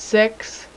six